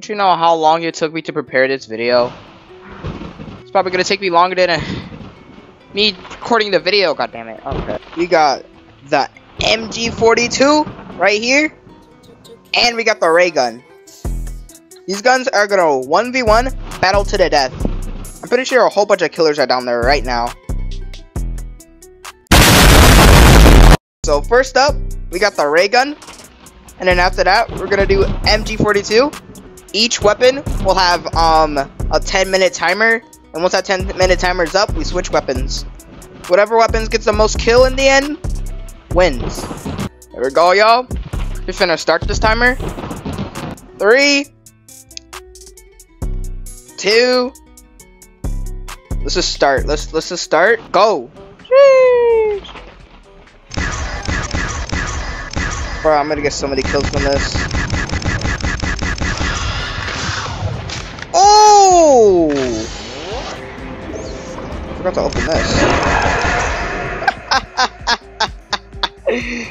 Don't you know how long it took me to prepare this video? It's probably gonna take me longer than uh, me recording the video, God damn it. Okay. We got the MG42 right here. And we got the ray gun. These guns are gonna 1v1 battle to the death. I'm pretty sure a whole bunch of killers are down there right now. So first up, we got the ray gun. And then after that, we're gonna do MG42. Each weapon will have um a 10 minute timer. And once that 10 minute timer is up, we switch weapons. Whatever weapons gets the most kill in the end, wins. There we go, y'all. We're finna start this timer. Three, two. Let's just start. Let's let's just start. Go. Bro, I'm gonna get so many kills from this. Oh! Forgot to open this.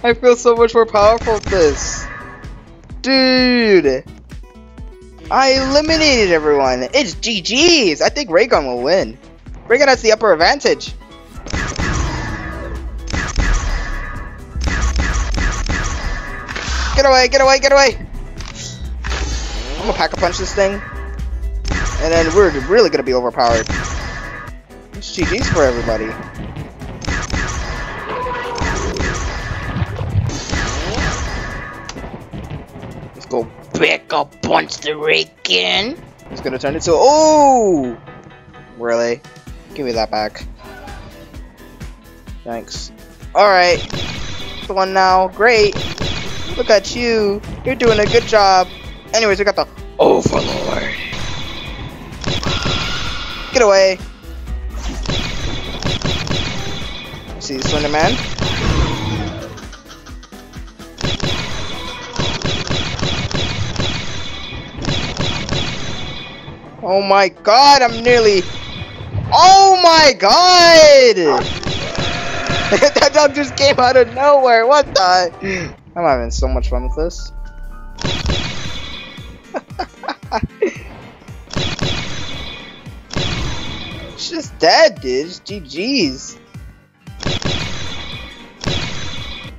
I feel so much more powerful with this. Dude! I eliminated everyone. It's GG's. I think Raygun will win. Raygun has the upper advantage. Get away, get away, get away! I'm gonna pack a punch this thing. And then we're really gonna be overpowered. It's GG's for everybody. Let's go back up punch the Raygun. It's gonna turn into oh really? Give me that back. Thanks. Alright. One now. Great. Look at you. You're doing a good job. Anyways, we got the Overlord. Get away. See Slender Man? Oh my god, I'm nearly... Oh my god! that dog just came out of nowhere, what the? I'm having so much fun with this. Just dead, dude. It's GG's.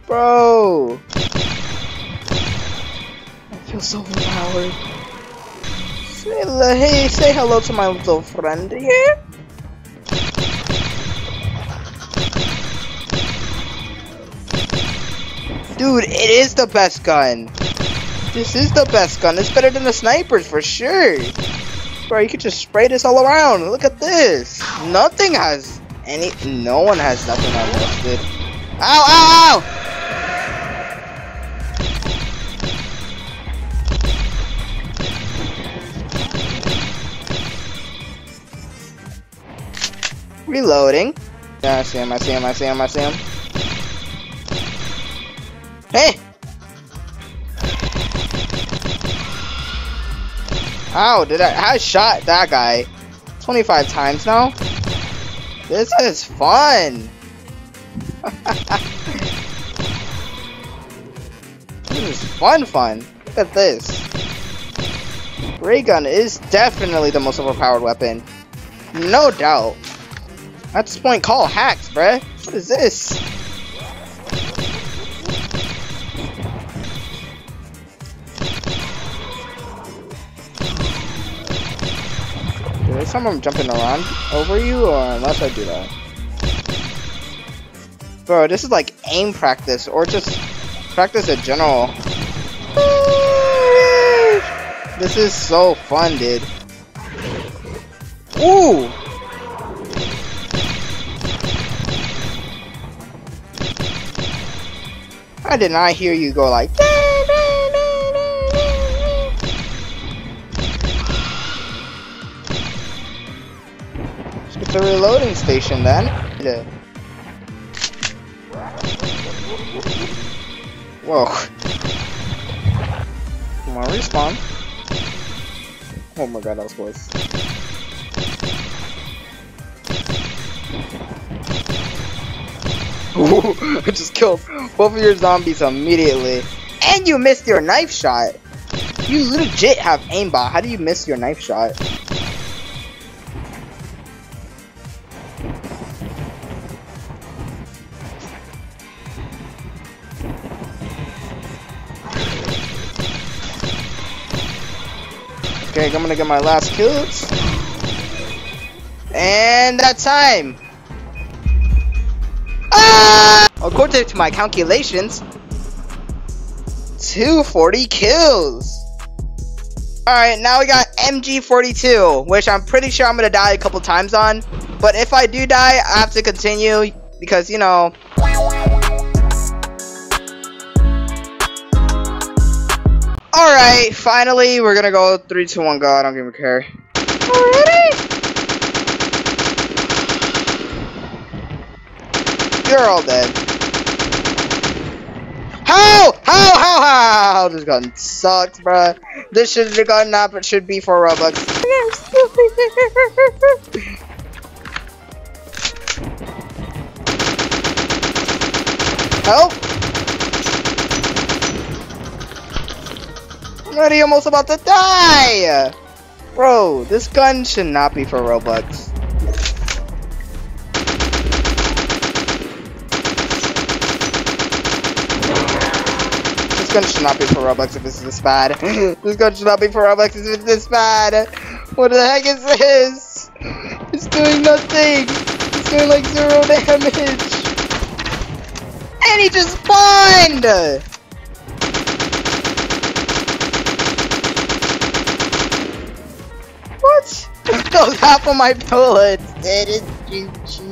Bro. I feel so overpowered. Say, hey, say hello to my little friend here. Dude, it is the best gun. This is the best gun. It's better than the snipers for sure. Bro, you could just spray this all around. Look at this. Nothing has any. No one has nothing on this, dude. Ow, ow, ow! Reloading. Yeah, I see him, I see him, I see him, I see him. Hey! How did I- I shot that guy 25 times now? This is fun! this is fun fun. Look at this. Ray gun is definitely the most overpowered weapon. No doubt. At this point, call hacks, bruh. What is this? Did I someone jumping around over you, or unless I do that? Bro, this is like aim practice, or just practice in general. This is so fun, dude. Ooh! I did not hear you go like. Let's the reloading station then. Yeah. Whoa. Come on, respawn. Oh my god, that was close. Ooh, I just killed both of your zombies immediately. And you missed your knife shot. You legit have aimbot. How do you miss your knife shot? Okay, I'm gonna get my last kills. And that time. Ah! According to my calculations, 240 kills. Alright, now we got MG42, which I'm pretty sure I'm gonna die a couple times on. But if I do die, I have to continue because, you know, Alright, finally, we're gonna go 3, 2, 1, go. I don't even care. Already? You're all dead. How? How? How? How? This gun sucks, bruh. This should have gotten up. It should be for Robux. Help! Already almost about to die! Bro, this gun should not be for Robux. This gun should not be for Robux if it's this bad. this gun should not be for Robux if it's this bad. What the heck is this? It's doing nothing. It's doing like zero damage. And he just spawned! Those half of my bullets. It is GG.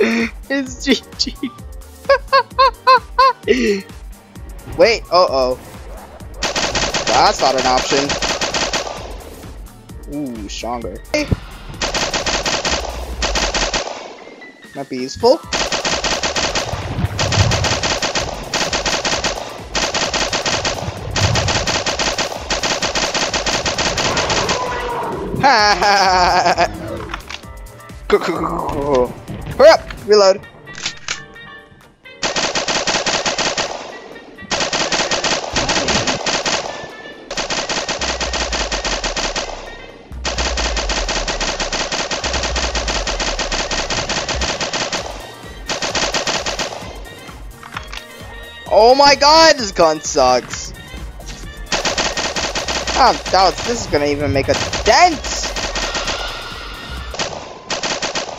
It's GG. Wait, uh-oh. That's not an option. Ooh, stronger. Might be useful. Hurry up! Reload. Oh my god, this gun sucks. I doubt this is gonna even make a dent.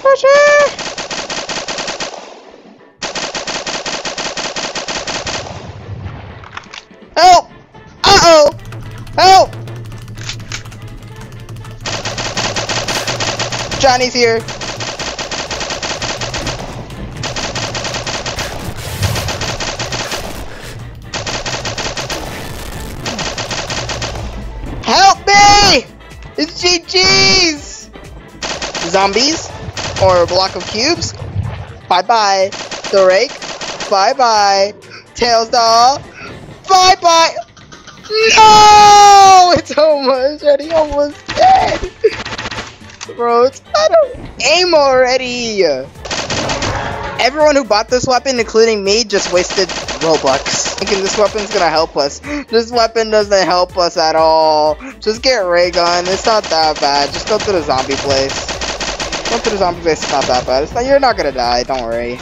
Pressure! Help! Uh-oh! Help! Johnny's here. It's GG's! Zombies? Or a block of cubes? Bye-bye. The rake? Bye-bye. Tails doll? Bye-bye! No! It's almost already almost dead! Bro, it's out of aim already! Everyone who bought this weapon, including me, just wasted Robux. Thinking this weapon's gonna help us. This weapon doesn't help us at all. Just get ray gun. It's not that bad. Just go to the zombie place. Go to the zombie place. It's not that bad. It's not, you're not gonna die. Don't worry.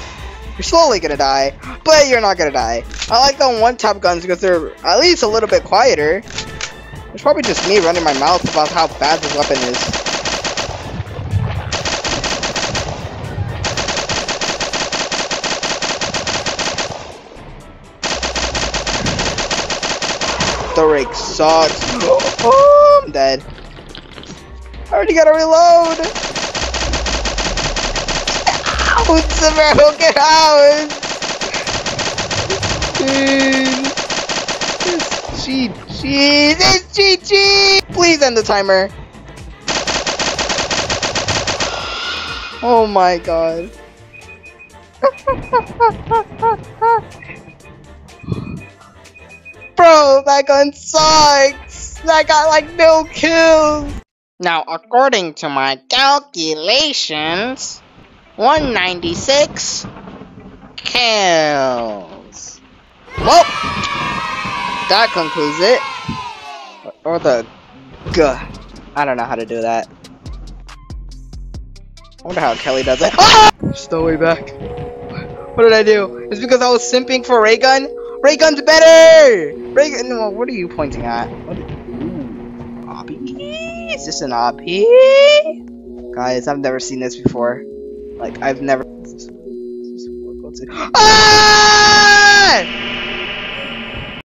You're slowly gonna die, but you're not gonna die. I like the one-tap guns because they're at least a little bit quieter. It's probably just me running my mouth about how bad this weapon is. The rake sucks. Oh, I'm dead. I already gotta reload. Out, Samaro, get out! Dude. It's GG. It's GG! Please end the timer. Oh my god. Bro, that gun sucks! That got like no kills! Now, according to my calculations, 196 kills. Well, that concludes it. or the Gah. I don't know how to do that. I wonder how Kelly does it. Ah! Still way back. What did I do? It's because I was simping for ray gun. Ray gun's better. Ray gun. No, what are you pointing at? What? Obby? Is this an obby? Guys, I've never seen this before. Like I've never. Ah!